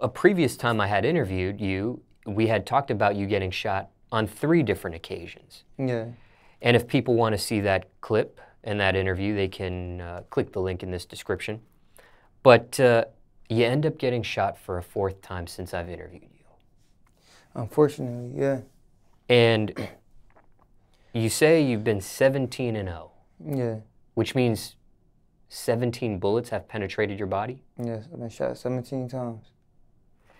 a previous time I had interviewed you, we had talked about you getting shot on three different occasions. Yeah. And if people want to see that clip and that interview, they can uh, click the link in this description. But uh, you end up getting shot for a fourth time since I've interviewed you. Unfortunately, yeah. And you say you've been 17 and 0, Yeah. which means 17 bullets have penetrated your body? Yes, I've been shot 17 times.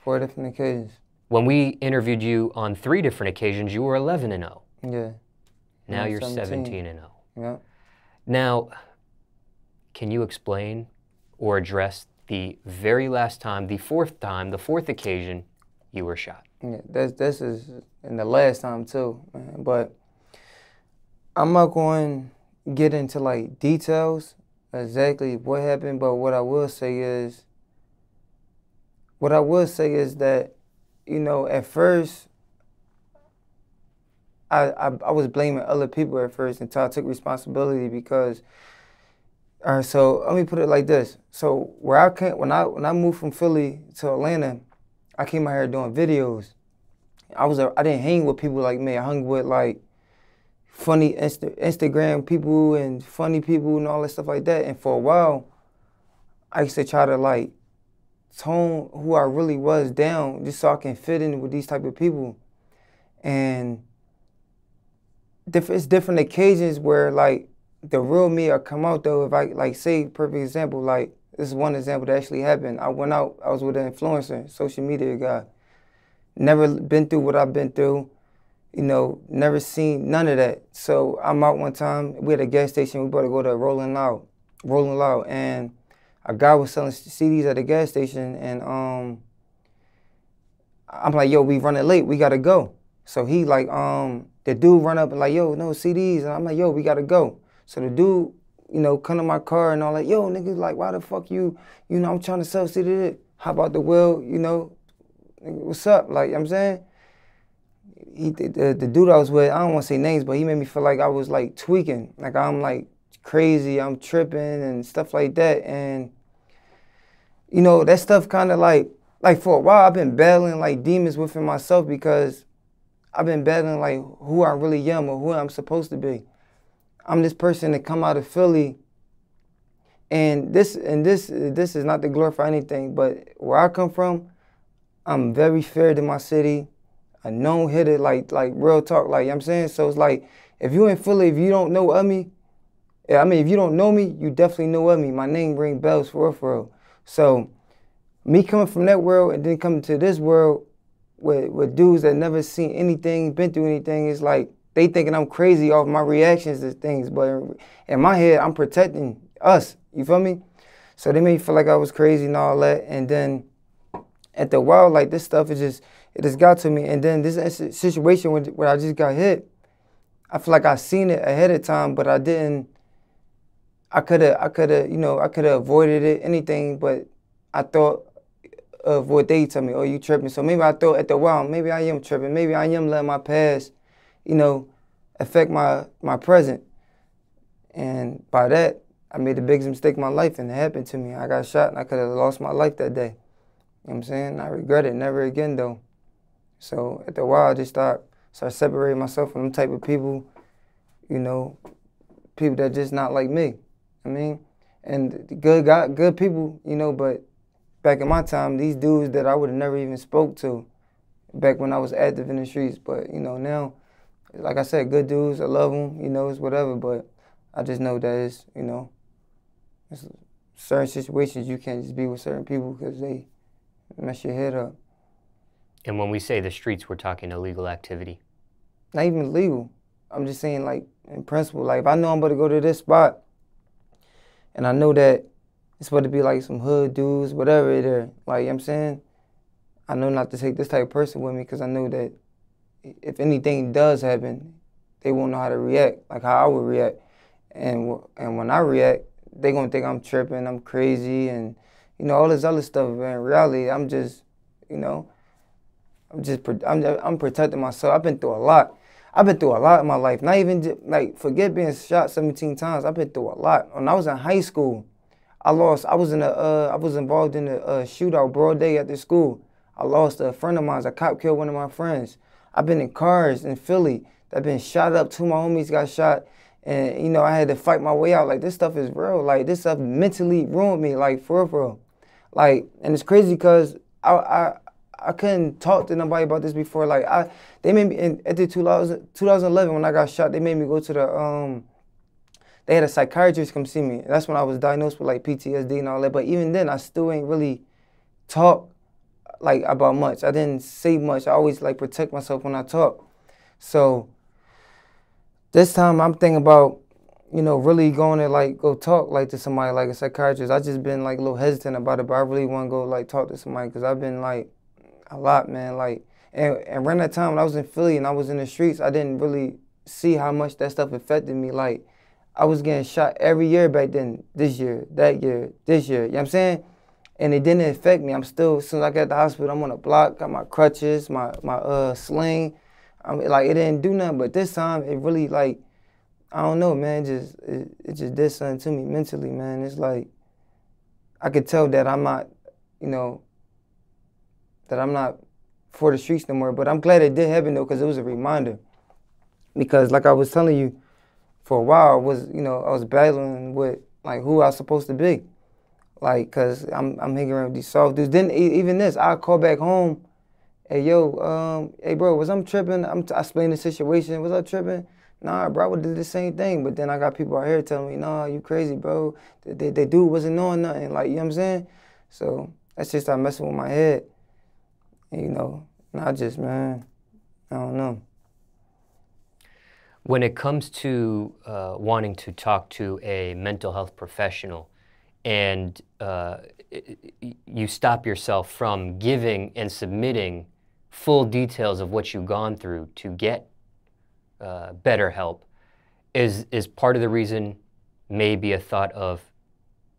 Four different occasions. When we interviewed you on three different occasions, you were 11 and 0. Yeah. Now Yeah, you're 17. 17 and 0. Yeah. Now, can you explain or address the very last time, the fourth time, the fourth occasion you were shot? Yeah, this this is in the last time too, man. But I'm not going to get into like details exactly what happened. But what I will say is, what I will say is that, you know, at first, I I, I was blaming other people at first until I took responsibility because. All right, so let me put it like this. So where I came when I when I moved from Philly to Atlanta, I came out here doing videos. I was a, I didn't hang with people like me. I hung with like funny Insta, Instagram people and funny people and all that stuff like that. And for a while, I used to try to like tone who I really was down just so I can fit in with these type of people. And it's different occasions where like the real me will come out though. If I like say perfect example, like this is one example that actually happened. I went out, I was with an influencer, social media guy. Never been through what I've been through, you know, never seen none of that. So I'm out one time, we at a gas station, we about to go to Rolling Loud, Rolling Loud, and a guy was selling CDs at a gas station, and um, I'm like, yo, we running late, we gotta go. So he like, um, the dude run up and like, yo, no CDs, and I'm like, yo, we gotta go. So the dude, you know, come to my car and all like, yo, niggas, like, why the fuck you, you know, I'm trying to sell CD. How about the wheel, you know, what's up? Like, you know what I'm saying? He, the, the dude I was with, I don't want to say names, but he made me feel like I was like tweaking, like I'm like crazy, I'm tripping and stuff like that. And, you know, that stuff kind of like, like for a while, I've been battling like demons within myself because I've been battling like who I really am or who I'm supposed to be. I'm this person that come out of Philly, and this and this this is not to glorify anything, but where I come from, I'm very fair to my city, a known hitter, like like real talk, like you know what I'm saying. So it's like if you in Philly, if you don't know of me, I mean if you don't know me, you definitely know of me. My name ring bells for real, for real. So me coming from that world and then coming to this world with with dudes that never seen anything, been through anything, it's like they thinking I'm crazy off my reactions to things, but in my head, I'm protecting us. You feel me? So they made me feel like I was crazy and all that. And then at the while, like this stuff is just it just got to me. And then this situation where, where I just got hit, I feel like I seen it ahead of time, but I didn't. I could have, I could have, you know, I could have avoided it, anything, but I thought of what they told me. Oh, you tripping? So maybe I thought at the while, maybe I am tripping. Maybe I am letting my past you know, affect my my present. And by that, I made the biggest mistake of my life, and it happened to me. I got shot, and I could have lost my life that day. You know what I'm saying? I regret it. Never again, though. So at the while, I just start start separating myself from them type of people. You know, people that just not like me. I mean, and good God, good people. You know, but back in my time, these dudes that I would have never even spoke to, back when I was active in the streets. But you know now like I said, good dudes. I love them. You know, it's whatever. But I just know that it's you know, it's certain situations you can't just be with certain people because they mess your head up. And when we say the streets, we're talking illegal activity. Not even legal. I'm just saying like in principle. Like if I know I'm about to go to this spot, and I know that it's supposed to be like some hood dudes, whatever it is. Like you know what I'm saying, I know not to take this type of person with me because I know that if anything does happen, they won't know how to react, like how I would react. And and when I react, they gonna think I'm tripping, I'm crazy, and you know all this other stuff. But in reality, I'm just, you know, I'm just I'm I'm protecting myself. I've been through a lot. I've been through a lot in my life. Not even like forget being shot 17 times. I've been through a lot. When I was in high school, I lost. I was in a uh, I was involved in a uh, shootout broad day at the school. I lost a friend of mine. A cop killed one of my friends. I've been in cars in Philly that been shot up. Two of my homies got shot. And, you know, I had to fight my way out. Like, this stuff is real. Like, this stuff mentally ruined me. Like, for real. Like, and it's crazy because I, I couldn't talk to nobody about this before. Like, I, they made me, in, at the 2000, 2011, when I got shot, they made me go to the, um, they had a psychiatrist come see me. That's when I was diagnosed with like PTSD and all that. But even then, I still ain't really talk like about much. I didn't say much. I always like protect myself when I talk. So this time I'm thinking about, you know, really going to like go talk like to somebody like a psychiatrist. I just been like a little hesitant about it, but I really want to go like talk to somebody because I've been like a lot, man. Like and, and around that time when I was in Philly and I was in the streets, I didn't really see how much that stuff affected me. Like I was getting shot every year back then, this year, that year, this year. You know what I'm saying? and it didn't affect me. I'm still, as soon as I got to the hospital, I'm on a block, got my crutches, my my uh sling. I mean, like it didn't do nothing. But this time, it really like, I don't know, man. It just it, it just did something to me mentally, man. It's like I could tell that I'm not, you know, that I'm not for the streets no more. But I'm glad it did happen though, because it was a reminder. Because like I was telling you, for a while, I was you know I was battling with like who I was supposed to be. Like, cause I'm I'm hanging around with these soft dudes. Then even this, I call back home. Hey yo, um, hey bro, was I'm tripping? I'm t- I explain the situation. Was I tripping? Nah, bro, I would do the same thing. But then I got people out here telling me, nah, you crazy, bro. They, they, dude wasn't knowing nothing. Like, you know what I'm saying? So that's just start messing with my head. You know, not just, man, I don't know. When it comes to uh, wanting to talk to a mental health professional, and uh, you stop yourself from giving and submitting full details of what you've gone through to get uh, better help is is part of the reason maybe a thought of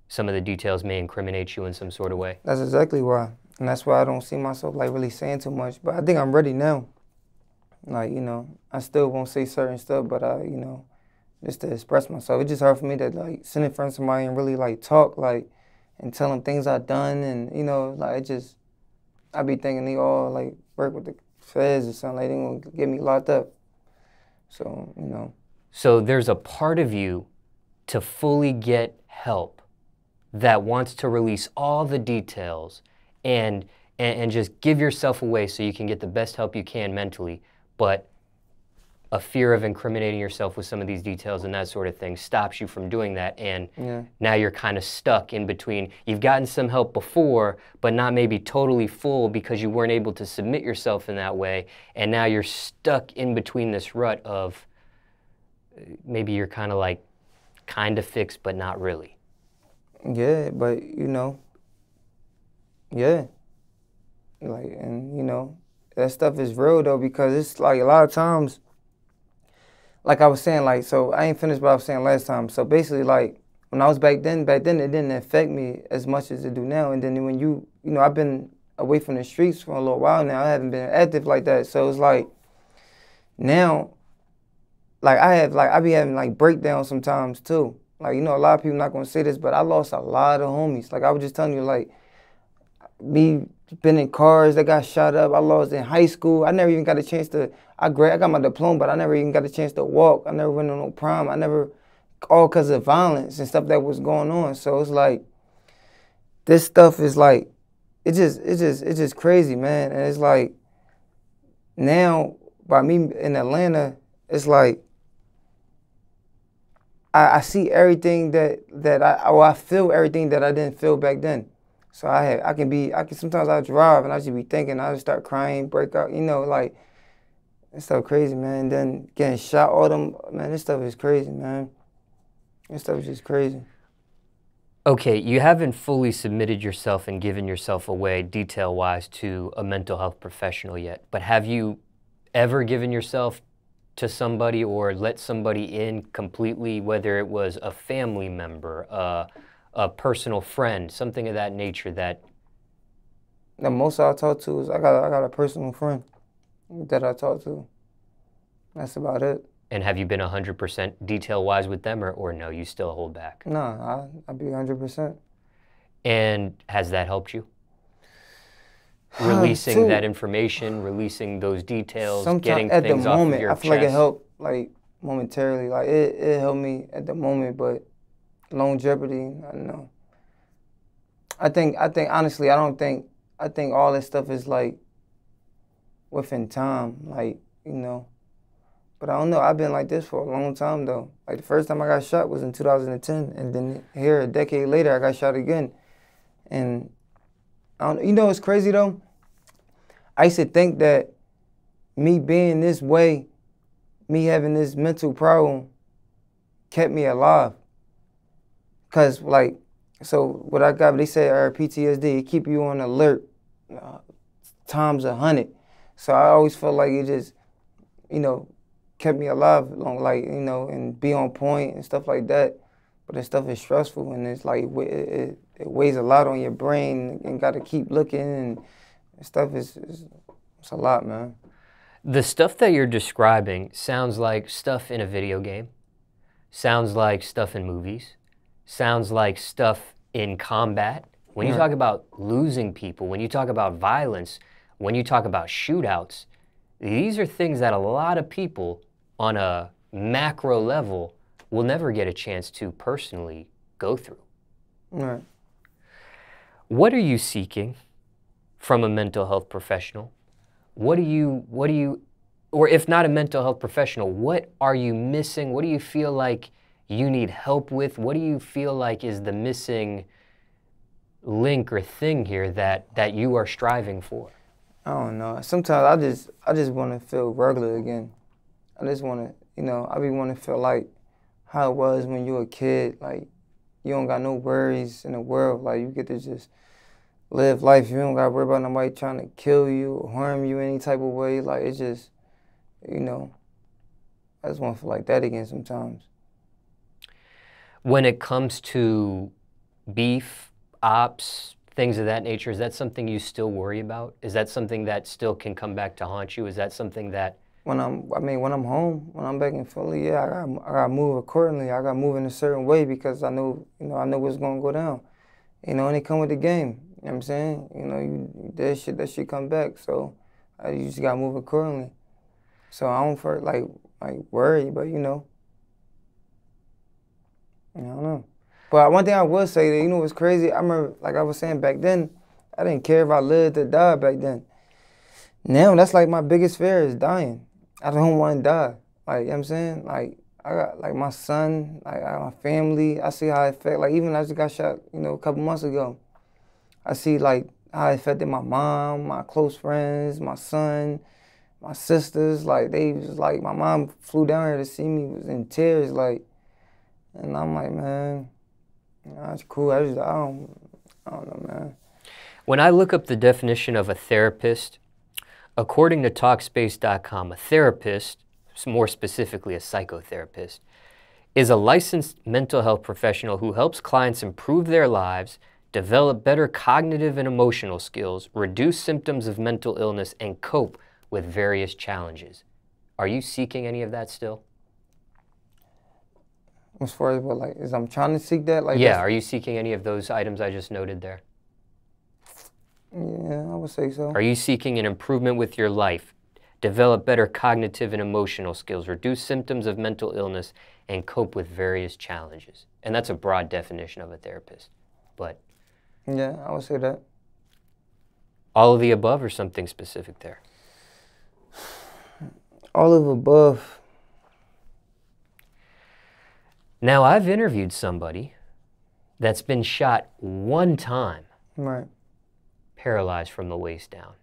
some of the details may incriminate you in some sort of way? That's exactly why and that's why i don't see myself like really saying too much but i think i'm ready now like you know i still won't say certain stuff but i you know just to express myself. It's just hard for me to like sit in front of somebody and really like talk like and tell them things I've done and you know like it just I be thinking they all like work with the feds or something like they gonna get me locked up. So you know. So there's a part of you to fully get help that wants to release all the details and and, and just give yourself away so you can get the best help you can mentally, but a fear of incriminating yourself with some of these details and that sort of thing stops you from doing that. And yeah. now you're kind of stuck in between. You've gotten some help before but not maybe totally full because you weren't able to submit yourself in that way. And now you're stuck in between this rut of maybe you're kind of like kind of fixed but not really. Yeah but you know yeah like and you know that stuff is real though because it's like a lot of times like I was saying, like so I ain't finished what I was saying last time. So basically, like when I was back then, back then it didn't affect me as much as it do now. And then when you, you know, I've been away from the streets for a little while now. I haven't been active like that. So it's like now, like I have, like I be having like breakdowns sometimes too. Like you know, a lot of people not gonna say this, but I lost a lot of homies. Like I was just telling you, like me been in cars that got shot up. I lost in high school. I never even got a chance to. I grad, I got my diploma, but I never even got a chance to walk. I never went on no prom. I never, all because of violence and stuff that was going on. So it's like, this stuff is like, it just, it just, it's just crazy, man. And it's like, now by me in Atlanta, it's like, I, I see everything that that I, or I feel everything that I didn't feel back then. So I had, I can be, I can sometimes I drive and I just be thinking, I just start crying, break out, you know, like it's so crazy, man. Then getting shot, all them, man, this stuff is crazy, man. This stuff is just crazy. Okay, you haven't fully submitted yourself and given yourself away detail wise to a mental health professional yet, but have you ever given yourself to somebody or let somebody in completely, whether it was a family member, uh, a personal friend, something of that nature that. The most I talk to is I got I got a personal friend that I talk to. That's about it. And have you been 100% detail wise with them, or, or no, you still hold back? No, I, I'll be 100%. And has that helped you? releasing that information, releasing those details, getting at the things off of moment, your I feel like it helped like momentarily. Like it, it helped me at the moment, but longevity, I don't know. I think I think honestly, I don't think I think all this stuff is like within time, like you know. But I don't know. I've been like this for a long time though. Like the first time I got shot was in 2010, and then here a decade later I got shot again, and I don't, you know it's crazy though? I used to think that me being this way, me having this mental problem, kept me alive. Cause like, so what I got, they say our PTSD, it keep you on alert, uh, times a hundred. So I always felt like it just, you know, kept me alive, long, like you know, and be on point and stuff like that. But this stuff is stressful and it's like it, it, it weighs a lot on your brain and got to keep looking and stuff is, is it's a lot, man. The stuff that you're describing sounds like stuff in a video game, sounds like stuff in movies, sounds like stuff in combat. When you Yeah. talk about losing people, when you talk about violence, when you talk about shootouts, these are things that a lot of people on a macro level will never get a chance to personally go through. Right. What are you seeking from a mental health professional? What do you what do you or if not a mental health professional, what are you missing? What do you feel like you need help with? What do you feel like is the missing link or thing here that that you are striving for? I don't know. Sometimes I just I just want to feel regular again. I just want to, you know, I be want to feel like how it was when you were a kid. Like you don't got no worries in the world. Like you get to just live life. You don't got to worry about nobody trying to kill you or harm you any type of way. Like it's just, you know, I just want to feel like that again sometimes. When it comes to beef, ops, things of that nature, is that something you still worry about? Is that something that still can come back to haunt you? Is that something that when I'm, I mean, when I'm home, when I'm back in Philly, yeah, I got, I got to move accordingly. I got to move in a certain way because I know, you know, I know what's gonna go down. You know, and it come with the game. You know what I'm saying? You know, you that shit, that shit come back. So, I, you just gotta move accordingly. So I don't for like like worry, but you know, I don't know. But one thing I will say that you know what's crazy? I remember, like I was saying back then, I didn't care if I lived or died back then. Now that's like my biggest fear is dying. I don't want to die. Like, you know what I'm saying? Like, I got like my son, like my family. I see how it affect. Like, even I just got shot, you know, a couple months ago. I see like how it affected my mom, my close friends, my son, my sisters. Like, they was like, my mom flew down here to see me, was in tears. Like, and I'm like, man, that's cool. I just, I don't, I don't know, man. When I look up the definition of a therapist, according to Talkspace.com, a therapist, more specifically a psychotherapist, is a licensed mental health professional who helps clients improve their lives, develop better cognitive and emotional skills, reduce symptoms of mental illness, and cope with various challenges. Are you seeking any of that still? As far as what, like, is I'm trying to seek that? Like, yeah, are you seeking any of those items I just noted there? yeah, I would say so. Are you seeking an improvement with your life, develop better cognitive and emotional skills, reduce symptoms of mental illness, and cope with various challenges? And that's a broad definition of a therapist. But Yeah, I would say that. all of the above or something specific there? All of above. Now, I've interviewed somebody that's been shot one time, Right, paralyzed from the waist down.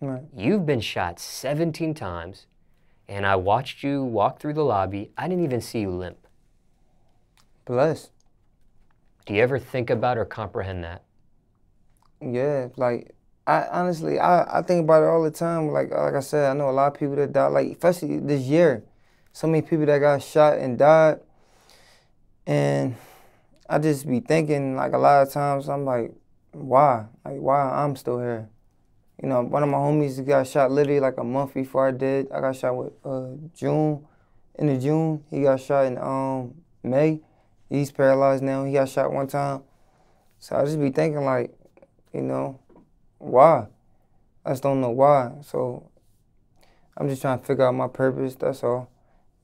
right. You've been shot 17 times, and I watched you walk through the lobby. I didn't even see you limp. Bless. Do you ever think about or comprehend that? Yeah, like I honestly I, I think about it all the time. Like like I said, I know a lot of people that died. Like especially this year, so many people that got shot and died, and I just be thinking like a lot of times I'm like, why? Like why I'm still here? You know, one of my homies got shot literally like a month before I did. I got shot with uh, June, in the June. He got shot in um May. He's paralyzed now. He got shot one time. So I just be thinking like, you know, why? I just don't know why. So I'm just trying to figure out my purpose. That's all.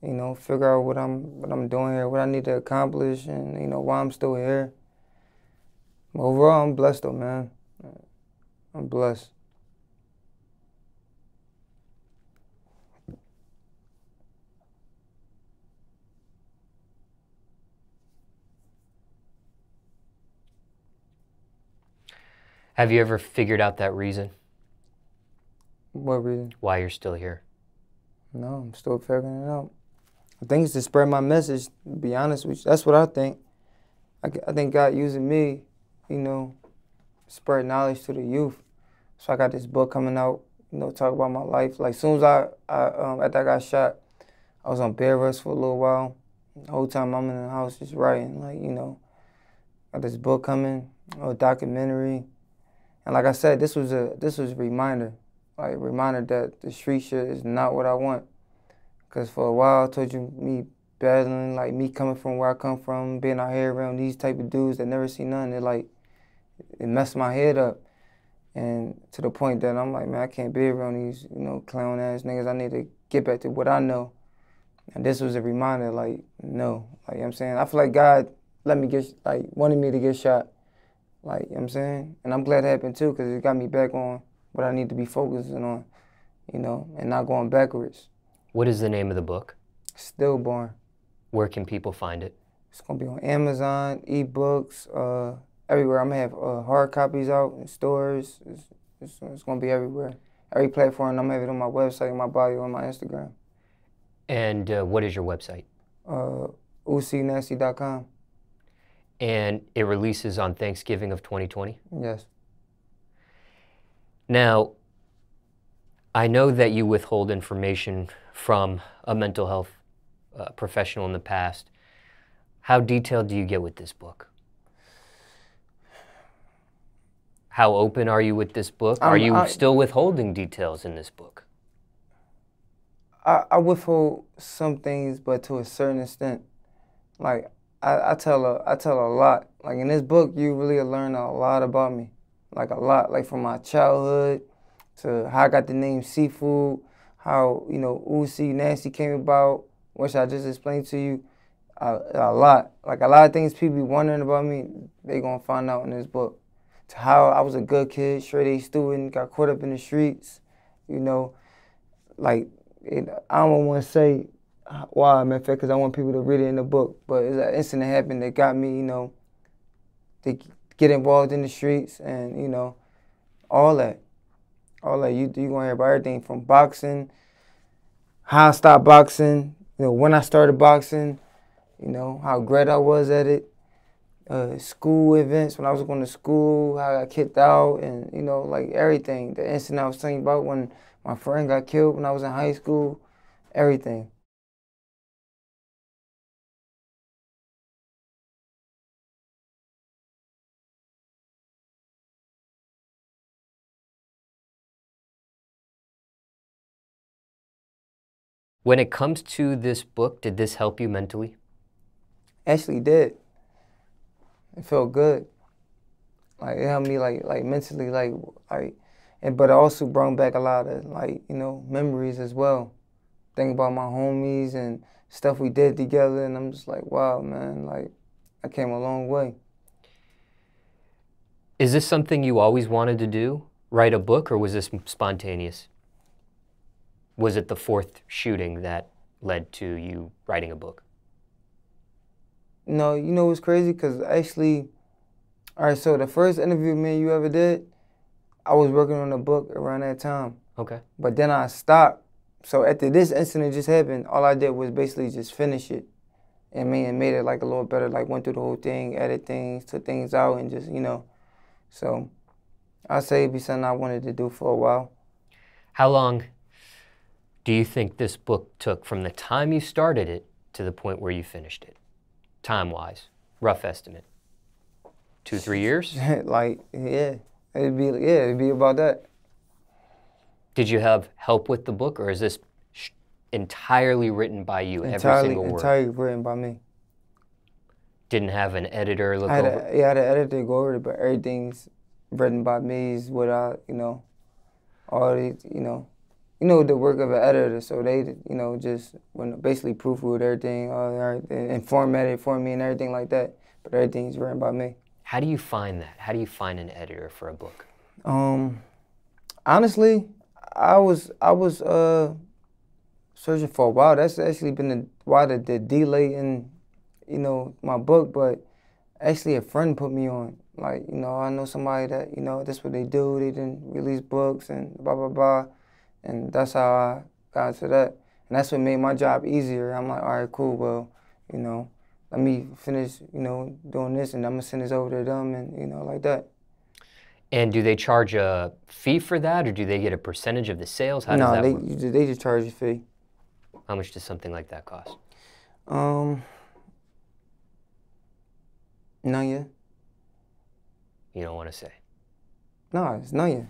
You know, figure out what I'm what I'm doing here, what I need to accomplish, and you know why I'm still here. Overall, I'm blessed though, man. I'm blessed. Have you ever figured out that reason What reason? why you're still here? No, I'm still figuring it out. I think it's to spread my message. To be honest with you, that's what I think. I think God using me, you know, spread knowledge to the youth. So I got this book coming out, you know, talk about my life. Like soon as I, I um, after I got shot, I was on bed rest for a little while. The whole time I'm in the house just writing, like you know, got this book coming, a documentary, and like I said, this was a this was a reminder, like a reminder that the street shit is not what I want. Cause for a while I told you me battling, like me coming from where I come from, being out here around these type of dudes that never see nothing, it like it messed my head up. And to the point that I'm like, man, I can't be around these, you know, clown ass niggas. I need to get back to what I know. And this was a reminder, like, no. Like, you know I'm saying? I feel like God let me get, like, wanted me to get shot. Like, you know what I'm saying? And I'm glad it happened too, because it got me back on what I need to be focusing on, you know, and not going backwards. What is the name of the book? Steel Born. Where can people find it? It's gonna be on Amazon, ebooks, uh, everywhere. I'm gonna have uh, hard copies out in stores. It's, it's, it's gonna be everywhere. Every platform. I'm gonna have it on my website, my bio, on my Instagram. And uh, what is your website? Uh, UCNasty.com. And it releases on Thanksgiving of 2020. Yes. Now, I know that you withhold information from a mental health uh, professional in the past. How detailed do you get with this book? How open are you with this book? Are you I- still withholding details in this book? I, I withhold some things, but to a certain extent. Like I, I tell a I tell a lot. Like in this book, you really learn a lot about me. Like a lot. Like from my childhood to how I got the name C Food, how you know Uzi Nasty came about, which I just explained to you. A, a lot. Like a lot of things people be wondering about me, they gonna find out in this book. To how I was a good kid, straight A student, got caught up in the streets, you know, like it, I don't want to say why, matter of fact, because I want people to read it in the book. But it's an incident that happened that got me, you know, to get involved in the streets and you know, all that, all that. You you gonna hear everything from boxing, how I stopped boxing, you know, when I started boxing, you know, how great I was at it. Uh, school events when I was going to school, how I got kicked out, and you know, like everything. The incident I was telling you about when my friend got killed when I was in high school, everything. When it comes to this book, did this help you mentally? Actually did. It felt good. Like it helped me like like mentally like like and but it also brought back a lot of like, you know, memories as well. Think about my homies and stuff we did together and I'm just like, wow, man, like I came a long way. Is this something you always wanted to do? Write a book, or was this spontaneous? Was it the fourth shooting that led to you writing a book? No, you know what's crazy? Cause actually, all right. So the first interview me you ever did, I was working on a book around that time. Okay. But then I stopped. So after this incident just happened, all I did was basically just finish it, and me and made it like a little better. Like went through the whole thing, edit things, took things out, and just you know. So I'd say it'd be something I wanted to do for a while. How long do you think this book took from the time you started it to the point where you finished it? Time wise, rough estimate. Two, three years? like yeah, it'd be yeah, it'd be about that. Did you have help with the book, or is this sh- entirely written by you, every entirely single word? entirely written by me. Didn't have an editor look I had over. a, yeah, I had an editor go over it, but everything's written by me is what I, you know, all the you know, you know the work of an editor. So they you know just when basically proofread everything, all everything, and format it for me and everything like that. But everything's written by me. How do you find that? How do you find an editor for a book? Um, honestly, I was I was uh searching for a while. That's actually been the, why the, the delay in you know my book, but actually a friend put me on. Like you know, I know somebody that you know that's what they do. They didn't release books and blah blah blah, and that's how I got to that. And that's what made my job easier. I'm like, all right, cool. Well, you know, let me finish, you know, doing this, and I'm gonna send this over to them, and you know, like that. And do they charge a fee for that, or do they get a percentage of the sales? How does no, that they work? they just charge a fee. How much does something like that cost? Um, none yet. You don't want to say. No, it's none yet.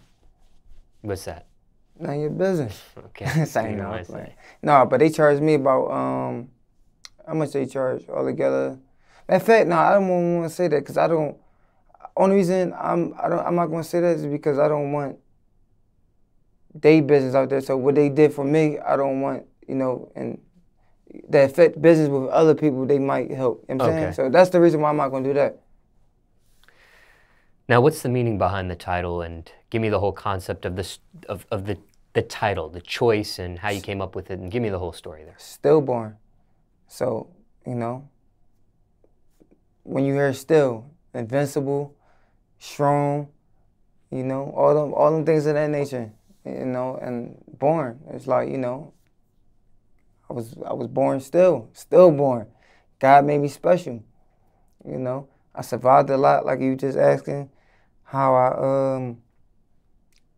What's that? None your business. Okay. Say no, don't I'm say. No, but they charged me about um, how much they charge altogether. In fact, no, I don't want to say that because I don't. Only reason I'm I don't I'm not gonna say that is because I don't want they business out there. So what they did for me, I don't want you know and that affect business with other people. They might help. You know Okay. saying so that's the reason why I'm not gonna do that. Now, what's the meaning behind the title? And give me the whole concept of this of, of the the title, the choice, and how you came up with it, and give me the whole story there. Steel Born. So, you know, when you hear still, invincible, strong, you know, all them all them things of that nature, you know, and born. It's like, you know, I was I was born still, still born. God made me special. You know, I survived a lot, like you just asking, how I um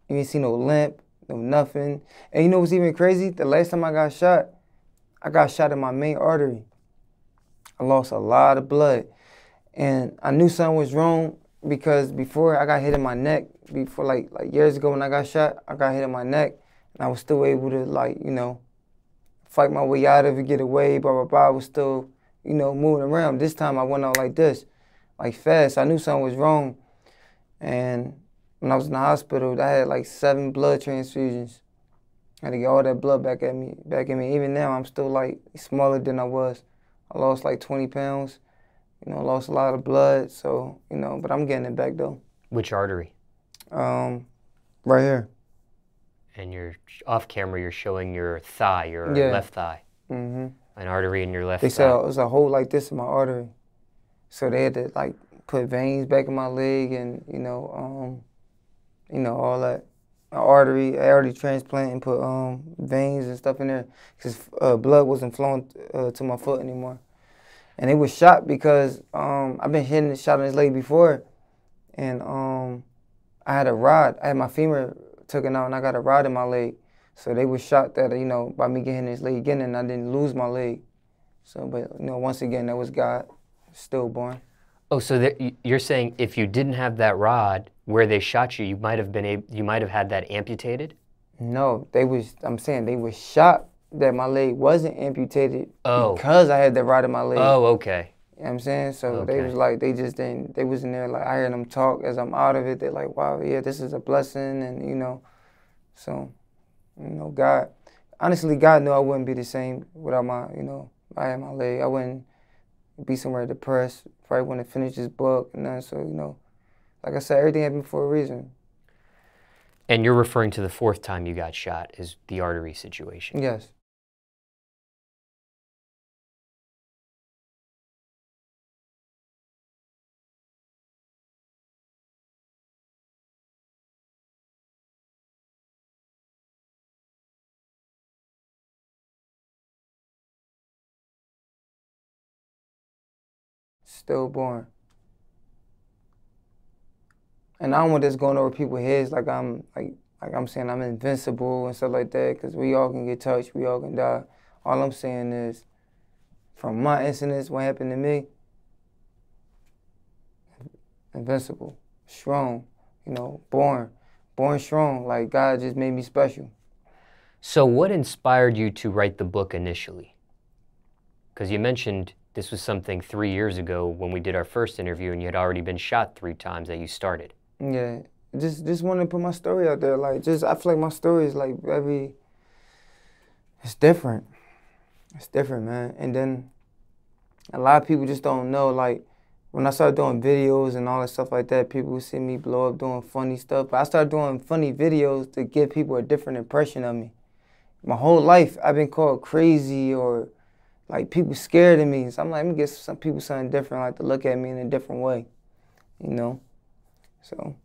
you ain't see no limp, no nothing. And you know what's even crazy? The last time I got shot, I got shot in my main artery. I lost a lot of blood. And I knew something was wrong because before I got hit in my neck, before like like years ago when I got shot, I got hit in my neck and I was still able to like, you know, fight my way out of it, get away, blah blah blah. I was still, you know, moving around. This time I went out like this, like fast. I knew something was wrong. And when I was in the hospital, I had like seven blood transfusions. I had to get all that blood back at me, back in me. Even now, I'm still like smaller than I was. I lost like 20 pounds. You know, lost a lot of blood. So you know, but I'm getting it back though. Which artery? Um, right here. And you're off camera. You're showing your thigh, your Yeah. left thigh, Mm-hmm. an artery in your left They thigh. said it was a hole like this in my artery. So they had to like put veins back in my leg and you know, um, you know all that. Artery, artery transplant and put um veins and stuff in there because uh, blood wasn't flowing uh, to my foot anymore. And it was shot because um I've been hitting shot on his leg before, and um I had a rod. I had my femur taken out and I got a rod in my leg. So they was shocked that you know by me getting his leg again and I didn't lose my leg. So, but you know, once again, that was God, Steel Born. Oh, so that you're saying if you didn't have that rod where they shot you, you might have been able, you might have had that amputated. No, they was. I'm saying they was shocked that my leg wasn't amputated Oh. because I had the rod in my leg. Oh, okay. You know what I'm saying? So they was like, they just didn't, they was in there like, I heard them talk as I'm out of it. They're like, wow, yeah, this is a blessing. And, you know, so, you know, God, honestly, God knew I wouldn't be the same without my, you know, I had my leg. I wouldn't be somewhere depressed. Probably want to finish this book and then, so, you know, like I said, everything happened for a reason. And you're referring to the fourth time you got shot is the artery situation. Yes. Steel Born. And I don't want this going over people's heads like I'm like like I'm saying I'm invincible and stuff like that because we all can get touched, we all can die. All I'm saying is, from my incidents, what happened to me, invincible, strong, you know, born, born strong. Like God just made me special. So, what inspired you to write the book initially? Because you mentioned this was something three years ago when we did our first interview, and you had already been shot three times that you started. Yeah, just just want to put my story out there. Like just I feel like my story is like very. It's different. It's different, man. And then a lot of people just don't know. Like when I started doing videos and all that stuff like that, people would see me blow up doing funny stuff. But I started doing funny videos to give people a different impression of me. My whole life, I've been called crazy or like people scared of me. So I'm like, let me get some people something different, like to look at me in a different way, you know. So,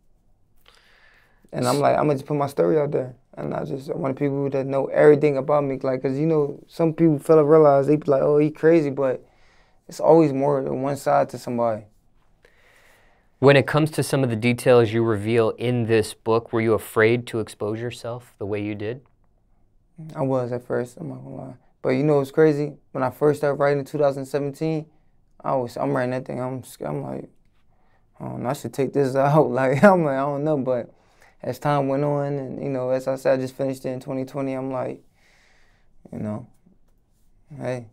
and I'm like, I'm gonna just put my story out there, and I just I want people to know everything about me, like, cause you know, some people feel realize they be like, oh, he crazy, but it's always more than one side to somebody. When it comes to some of the details you reveal in this book, were you afraid to expose yourself the way you did? I was at first. I'm not gonna lie. But you know what's crazy? When I first started writing in 2017, I was I'm writing that thing. I'm I'm like, oh, I should take this out. Like I'm like I don't know. But as time went on, and you know, as I said, I just finished it in 2020. I'm like, you know, hey.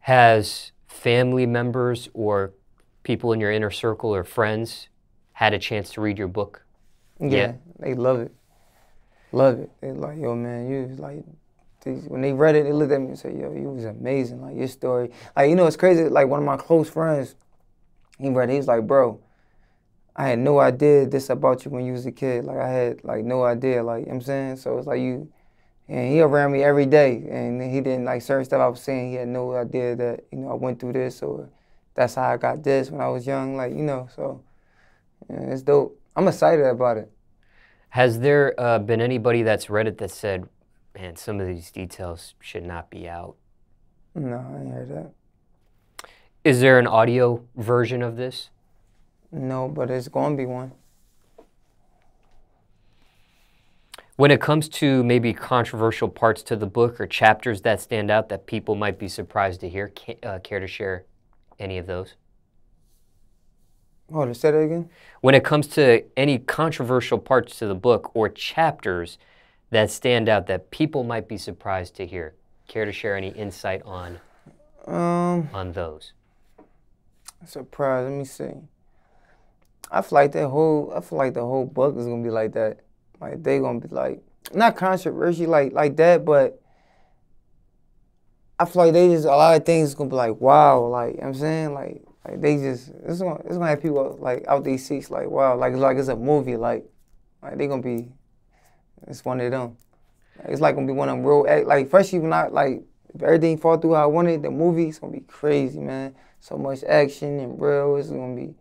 Has family members or people in your inner circle or friends had a chance to read your book? Yeah, they love it. Love it. They like, yo, man, you like when they read it, they looked at me and said, "Yo, you was amazing. Like your story. Like you know, it's crazy. Like one of my close friends, he read it. He was like, bro, I had no idea this about you when you was a kid. Like I had like no idea. Like you know what I'm saying. So it's like you, and he around me every day, and he didn't like certain stuff I was saying. He had no idea that you know I went through this or that's how I got this when I was young. Like you know, so yeah, it's dope. I'm excited about it. Has there uh, been anybody that's read it that said, man, some of these details should not be out. No, I didn't hear that. Is there an audio version of this? No, but it's going to be one. When it comes to maybe controversial parts to the book or chapters that stand out that people might be surprised to hear, uh, care to share any of those? Oh, to say that again? When it comes to any controversial parts to the book or chapters that stand out that people might be surprised to hear? Care to share any insight on um, on those? Surprise. Let me see. I feel like that whole. I feel like the whole book is gonna be like that. Like they gonna be like not controversial like like that, but I feel like they just a lot of things gonna be like wow, like you know I'm saying like like they just it's gonna it's gonna have people like out these seats like wow, like it's like it's a movie like like they gonna be it's one of them. It's like gonna be one of them real like especially when I like if everything fall through how I wanted, the movie it's gonna be crazy, man. So much action and real. It's gonna be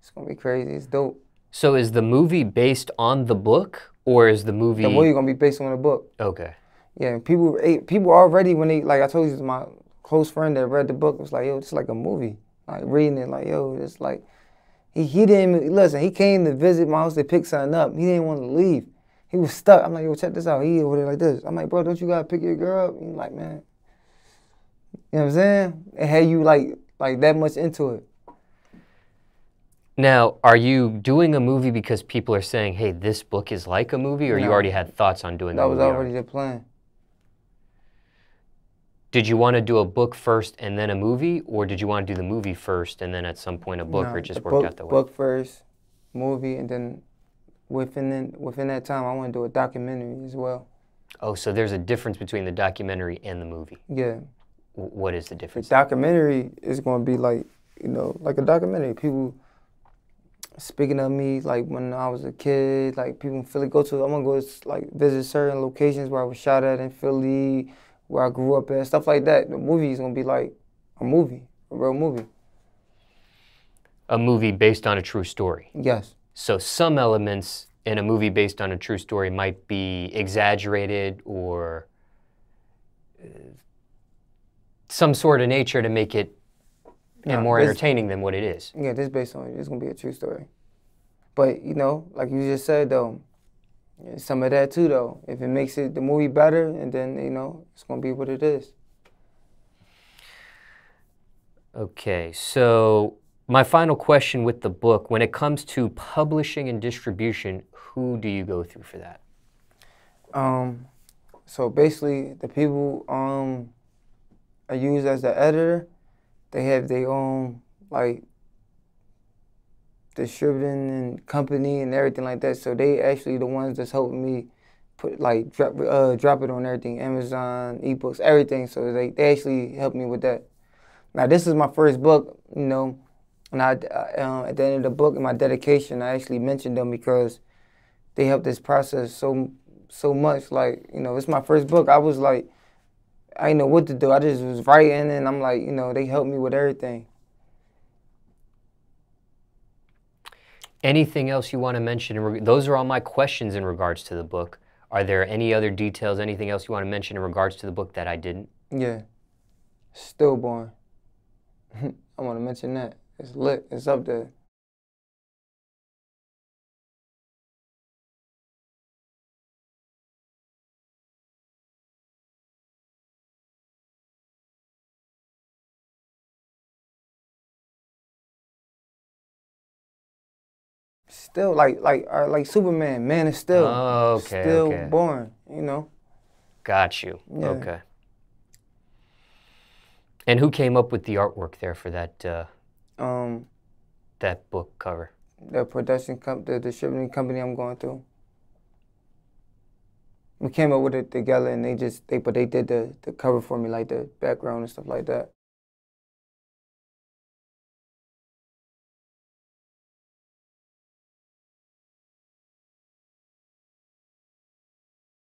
it's gonna be crazy. It's dope. So is the movie based on the book or is the movie The movie gonna be based on the book. Okay. Yeah, people eh, people already when they like I told you my close friend that read the book was like, yo, it's like a movie. Like reading it, like, yo, it's like he, he didn't listen, he came to visit my house to pick something up. He didn't want to leave. He was stuck. I'm like, yo, check this out. He over there like this. I'm like, bro, don't you gotta pick your girl up? He's like, man. You know what I'm saying? It had you like like that much into it. Now, are you doing a movie because people are saying, "Hey, this book is like a movie," or no. you already had thoughts on doing that? That was already the plan. Did you want to do a book first and then a movie, or did you want to do the movie first and then at some point a book, no, or just worked book, out that way? Book first, movie, and then within within that time, I want to do a documentary as well. Oh, so there's a difference between the documentary and the movie. Yeah. W- what is the difference? The documentary is going to be like you know like a documentary. People speaking of me like when I was a kid. Like people in Philly go to. I'm gonna go like visit certain locations where I was shot at in Philly, where I grew up at, stuff like that. The movie is gonna be like a movie, a real movie. A movie based on a true story. Yes. So some elements in a movie based on a true story might be exaggerated or uh, some sort of nature to make it no, more entertaining than what it is. Yeah, this based on it's gonna be a true story. But you know, like you just said though, some of that too though. If it makes it the movie better, and then you know it's gonna be what it is. Okay, so my final question with the book when it comes to publishing and distribution, who do you go through for that? Um, so basically, the people um, I use as the editor, they have their own like distributing and company and everything like that. So they actually the ones that's helping me put like drop uh, drop it on everything, Amazon, ebooks, everything. So they they actually helped me with that. Now this is my first book, you know, and I uh, at the end of the book in my dedication I actually mentioned them because they helped this process so so much. Like you know, it's my first book. I was like, I didn't know what to do. I just was writing, and I'm like, you know, they helped me with everything. Anything else you want to mention? Those are all my questions in regards to the book. Are there any other details, anything else you want to mention in regards to the book that I didn't? Yeah. Steel Born. I want to mention that. It's lit. It's up there. Steel like like uh, like Superman, Man is still oh, okay, still okay. born, you know. Got you. Yeah. Okay. And who came up with the artwork there for that uh, Um, that book cover? the production comp, the distributing company I'm going through. We came up with it together, and they just they but they did the the cover for me, like the background and stuff like that.